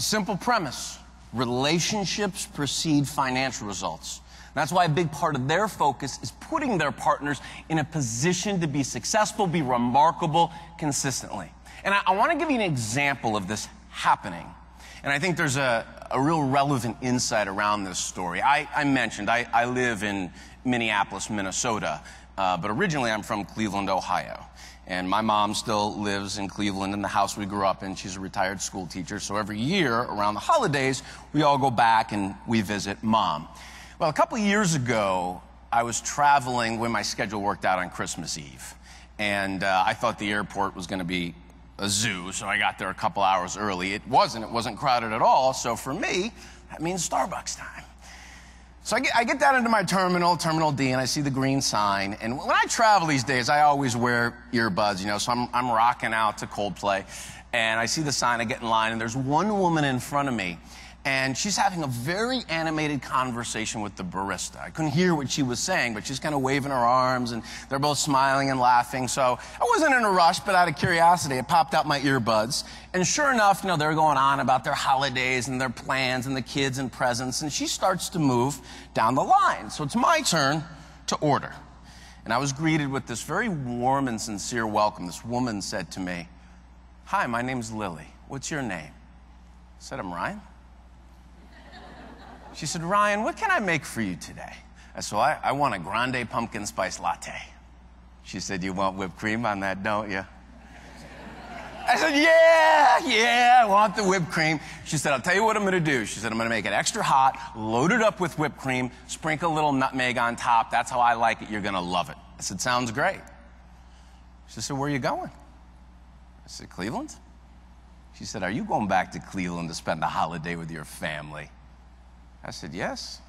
a simple premise relationships precede financial results. That's why a big part of their focus is putting their partners in a position to be successful, be remarkable consistently. And I, I want to give you an example of this happening. And I think there's a, a real relevant insight around this story. I, I mentioned I, I, live in Minneapolis, Minnesota, uh, but originally I'm from Cleveland, Ohio. And my mom still lives in Cleveland in the house we grew up in. She's a retired school teacher. So every year around the holidays, we all go back and we visit mom. Well, a couple years ago, I was traveling when my schedule worked out on Christmas Eve. And uh, I thought the airport was going to be a zoo, so I got there a couple hours early. It wasn't, it wasn't crowded at all. So for me, that means Starbucks time. So I get, I get down into my terminal, Terminal D, and I see the green sign. And when I travel these days, I always wear earbuds, you know, so I'm, I'm rocking out to Coldplay. And I see the sign, I get in line, and there's one woman in front of me and she's having a very animated conversation with the barista. I couldn't hear what she was saying, but she's kind of waving her arms, and they're both smiling and laughing. So I wasn't in a rush, but out of curiosity, I popped out my earbuds. And sure enough, you know, they're going on about their holidays and their plans and the kids and presents, and she starts to move down the line. So it's my turn to order. And I was greeted with this very warm and sincere welcome. This woman said to me, Hi, my name's Lily. What's your name? I said, I'm Ryan. She said, Ryan, what can I make for you today? I said, I, I want a grande pumpkin spice latte. She said, You want whipped cream on that, don't you? I said, Yeah, yeah, I want the whipped cream. She said, I'll tell you what I'm going to do. She said, I'm going to make it extra hot, load it up with whipped cream, sprinkle a little nutmeg on top. That's how I like it. You're going to love it. I said, Sounds great. She said, Where are you going? I said, Cleveland. She said, Are you going back to Cleveland to spend the holiday with your family? I said, Yes.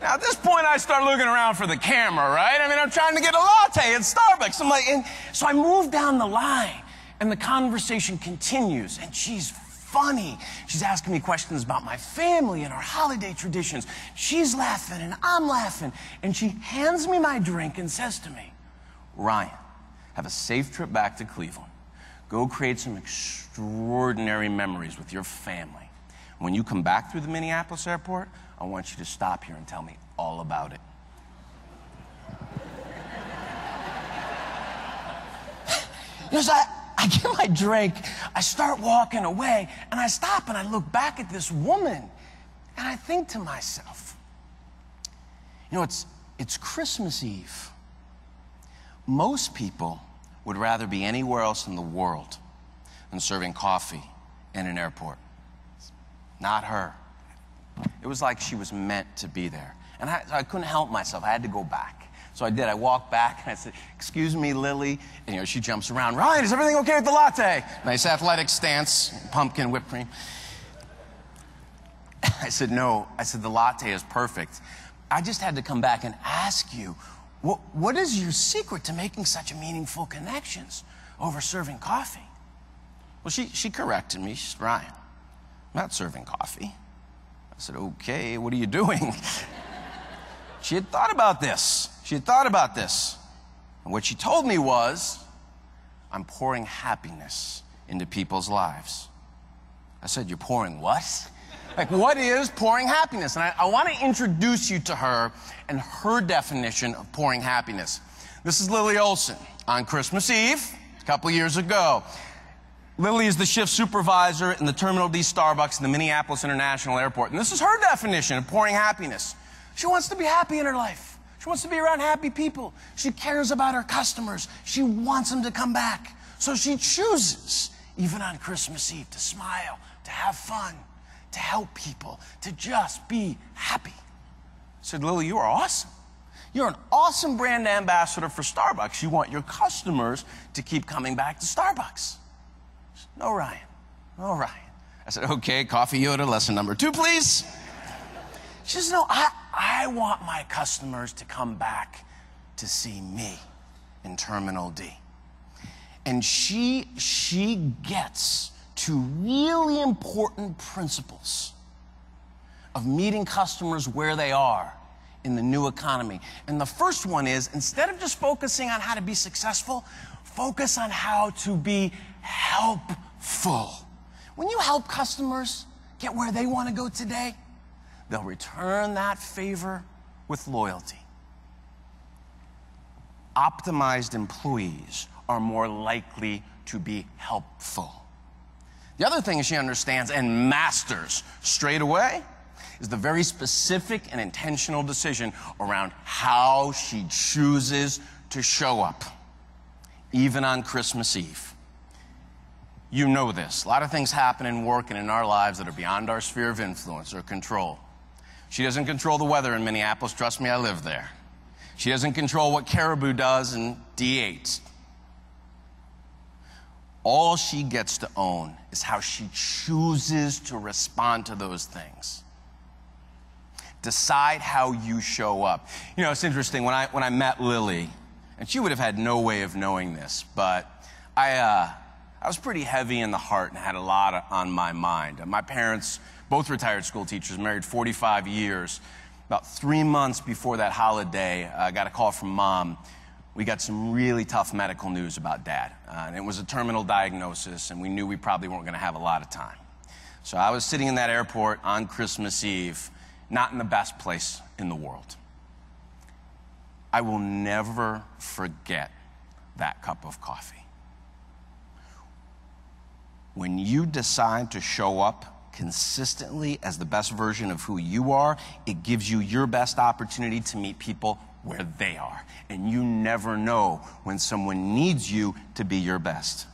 now, at this point, I start looking around for the camera, right? I mean, I'm trying to get a latte at Starbucks. I'm like, and so I move down the line, and the conversation continues, and she's funny. She's asking me questions about my family and our holiday traditions. She's laughing, and I'm laughing. And she hands me my drink and says to me, Ryan, have a safe trip back to Cleveland. Go create some extraordinary memories with your family. When you come back through the Minneapolis airport, I want you to stop here and tell me all about it. you know, I, I get my drink, I start walking away, and I stop and I look back at this woman, and I think to myself, you know, it's, it's Christmas Eve. Most people would rather be anywhere else in the world than serving coffee in an airport not her. It was like she was meant to be there. And I, I couldn't help myself. I had to go back. So I did. I walked back and I said, Excuse me, Lily. And you know, she jumps around. Ryan, is everything okay with the latte? Nice athletic stance, pumpkin whipped cream. I said, No. I said, The latte is perfect. I just had to come back and ask you, what, what is your secret to making such meaningful connections over serving coffee? Well, she, she corrected me. She's Ryan, Not serving coffee. I said, Okay, what are you doing? she had thought about this. She had thought about this. And what she told me was, I'm pouring happiness into people's lives. I said, You're pouring what? Like, what is pouring happiness? And I, I want to introduce you to her and her definition of pouring happiness. This is Lily Olson on Christmas Eve, a couple years ago. Lily is the shift supervisor in the Terminal D Starbucks in the Minneapolis International Airport. And this is her definition of pouring happiness. She wants to be happy in her life. She wants to be around happy people. She cares about her customers. She wants them to come back. So she chooses, even on Christmas Eve, to smile, to have fun, to help people, to just be happy. I said, Lily, you are awesome. You're an awesome brand ambassador for Starbucks. You want your customers to keep coming back to Starbucks. No, Ryan. No, Ryan. I said, okay, coffee Yoda, lesson number two, please. She says, no, I, I want my customers to come back to see me in Terminal D. And she, she gets to really important principles of meeting customers where they are in the new economy. And the first one is instead of just focusing on how to be successful, focus on how to be helpful. when you help customers get where they want to go today, they'll return that favor with loyalty. Optimized employees are more likely to be helpful. The other thing she understands and masters straight away is the very specific and intentional decision around how she chooses to show up, even on Christmas Eve. You know this. A lot of things happen in work and in our lives that are beyond our sphere of influence or control. She doesn't control the weather in Minneapolis. Trust me, I live there. She doesn't control what Caribou does in D8. All she gets to own is how she chooses to respond to those things. Decide how you show up. You know, it's interesting. When I, when I met Lily, and she would have had no way of knowing this, but I, uh, I was pretty heavy in the heart and had a lot on my mind. My parents, both retired school teachers, married 45 years. About three months before that holiday, I got a call from mom. We got some really tough medical news about dad. Uh, and it was a terminal diagnosis, and we knew we probably weren't going to have a lot of time. So I was sitting in that airport on Christmas Eve, not in the best place in the world. I will never forget that cup of coffee when you decide to show up consistently as the best version of who you are, it gives you your best opportunity to meet people where they are. And you never know when someone needs you to be your best.